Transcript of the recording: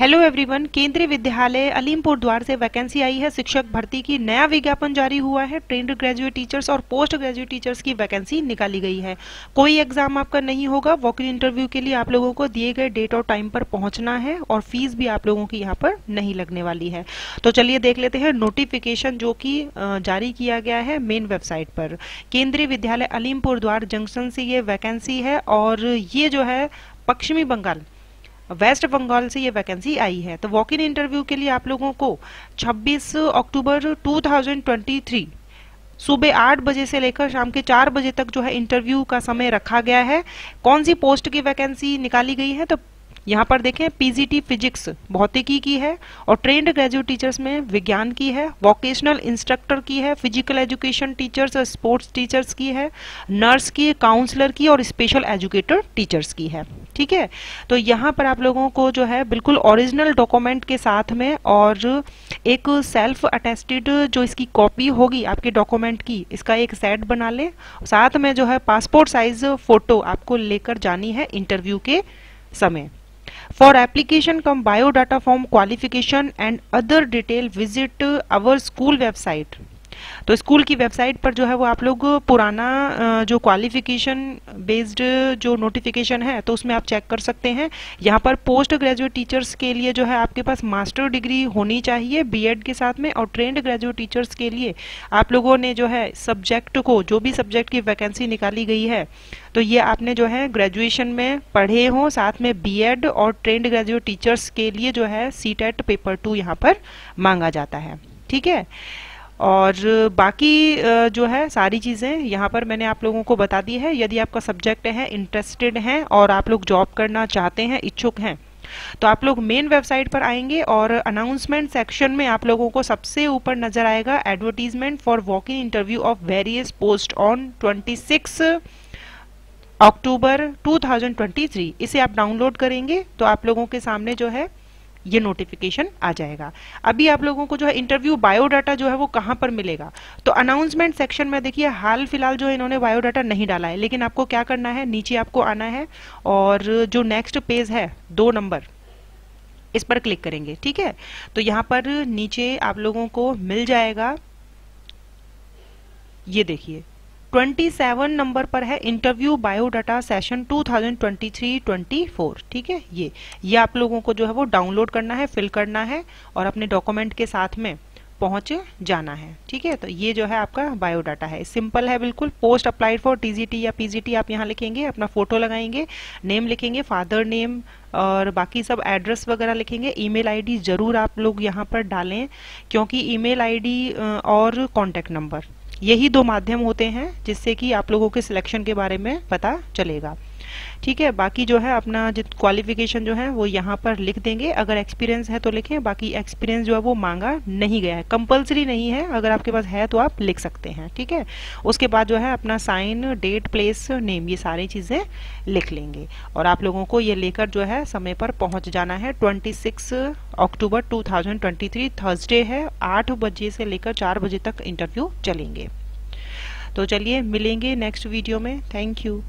Hello everyone केंद्रीय विद्यालय अलीमपुर द्वार से वैकेंसी आई है। शिक्षक भर्ती की नया विज्ञापन जारी हुआ है। ट्रेंड ग्रेजुएट टीचर्स और पोस्ट ग्रेजुएट टीचर्स की वैकेंसी निकाली गई है। कोई एग्ज़ाम आपका नहीं होगा। वॉक इन इंटरव्यू के लिए आप लोगों को दिए गए डेट और टाइम पर पहुँचना है और फ़ीस भी आप लोगों की यहाँ पर नहीं लगने वाली है। तो चलिए देख लेते हैं नोटिफिकेशन जो की जारी किया गया है मेन वेबसाइट पर। केंद्रीय विद्यालय अलीमपुर द्वार जंक्शन से ये वैकेंसी है और ये जो है पश्चिमी बंगाल। वेस्ट बंगाल से ये वैकेंसी आई है। तो वॉक इन इंटरव्यू के लिए आप लोगों को 26 अक्टूबर 2023 सुबह आठ बजे से लेकर शाम के चार बजे तक जो है इंटरव्यू का समय रखा गया है। कौन सी पोस्ट की वैकेंसी निकाली गई है? तो यहाँ पर देखें पीजीटी फिजिक्स भौतिकी की है और ट्रेंड ग्रेजुएट टीचर्स में विज्ञान की है वोकेशनल इंस्ट्रक्टर की है फ़िज़िकल एजुकेशन टीचर्स और स्पोर्ट्स टीचर्स की है नर्स की काउंसलर की और स्पेशल एजुकेटर टीचर्स की है। ठीक है? तो यहाँ पर आप लोगों को जो है बिल्कुल ओरिजिनल डॉक्यूमेंट के साथ में और एक सेल्फ अटेस्टेड जो इसकी कॉपी होगी आपके डॉक्यूमेंट की, इसका एक सेट बना ले। साथ में जो है पासपोर्ट साइज़ फ़ोटो आपको लेकर जानी है इंटरव्यू के समय। For application come biodata form qualification and other detail visit our school website. तो स्कूल की वेबसाइट पर जो है वो आप लोग पुराना जो क्वालिफिकेशन बेस्ड जो नोटिफिकेशन है तो उसमें आप चेक कर सकते हैं। यहाँ पर पोस्ट ग्रेजुएट टीचर्स के लिए जो है आपके पास मास्टर डिग्री होनी चाहिए बीएड के साथ में और ट्रेंड ग्रेजुएट टीचर्स के लिए आप लोगों ने जो है सब्जेक्ट को, जो भी सब्जेक्ट की वैकेंसी निकाली गई है तो ये आपने जो है ग्रेजुएशन में पढ़े हों, साथ में बीएड और ट्रेंड ग्रेजुएट टीचर्स के लिए जो है सी पेपर टू यहाँ पर मांगा जाता है। ठीक है? और बाकी जो है, सारी चीज़ें यहाँ पर मैंने आप लोगों को बता दी है। यदि आपका सब्जेक्ट है इंटरेस्टेड हैं और आप लोग जॉब करना चाहते हैं, इच्छुक हैं तो आप लोग मेन वेबसाइट पर आएँगे और अनाउंसमेंट सेक्शन में आप लोगों को सबसे ऊपर नज़र आएगा advertisement for walk in interview of various post on 26 October 2023 इसे आप डाउनलोड करेंगे तो आप लोगों के सामने जो है ये नोटिफिकेशन आ जाएगा। अभी आप लोगों को जो है इंटरव्यू बायोडाटा जो है वो कहाँ पर मिलेगा? तो अनाउंसमेंट सेक्शन में देखिए, हाल फ़िलहाल जो इन्होंने बायोडाटा नहीं डाला है, लेकिन आपको क्या करना है? नीचे आपको आना है और जो नेक्स्ट पेज है, दो नंबर इस पर क्लिक करेंगे, ठीक है? तो यहाँ पर नीचे आप लोगों को मिल जाएगा। ये देखिए 27 नंबर पर है इंटरव्यू बायोडाटा सेशन 2023-24 ठीक है? ये ये आप लोगों को जो है वो डाउनलोड करना है फिल करना है और अपने डॉक्यूमेंट के साथ में पहुँच जाना है, ठीक है? तो ये जो है आपका बायोडाटा है। सिंपल है बिल्कुल पोस्ट अप्लाइड फॉर टीजीटी या पीजीटी आप यहाँ लिखेंगे, अपना फ़ोटो लगाएँगे नेम लिखेंगे फादर नेम और बाकी सब एड्रेस वगैरह लिखेंगे। ईमेल आईडी ज़रूर आप लोग यहाँ पर डालें, क्योंकि ईमेल आईडी और कॉन्टेक्ट नंबर यही दो माध्यम होते हैं जिससे कि आप लोगों के सिलेक्शन के बारे में पता चलेगा। ठीक है, बाकी जो है अपना जित क्वालिफिकेशन जो है वो यहाँ पर लिख देंगे। अगर एक्सपीरियंस है तो लिखें, बाकी एक्सपीरियंस जो है वो मांगा नहीं गया है। कंपलसरी नहीं है, अगर आपके पास है तो आप लिख सकते हैं, ठीक है? उसके बाद जो है अपना साइन डेट प्लेस नेम ये सारी चीज़ें लिख लेंगे। और आप लोगों को ये लेकर जो है समय पर पहुँच जाना है। 26 अक्टूबर 2023 थर्सडे है, आठ बजे से लेकर चार बजे तक इंटरव्यू चलेंगे। तो चलिए मिलेंगे नेक्स्ट वीडियो में। Thank you